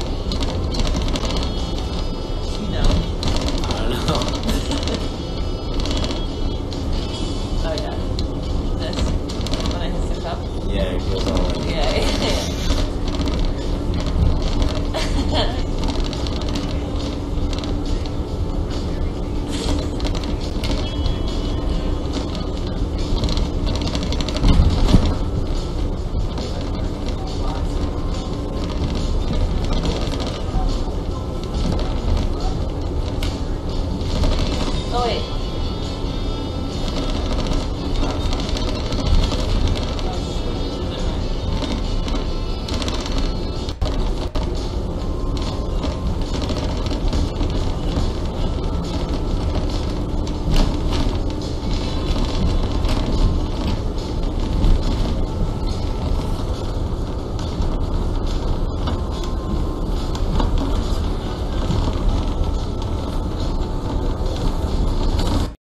God. 对。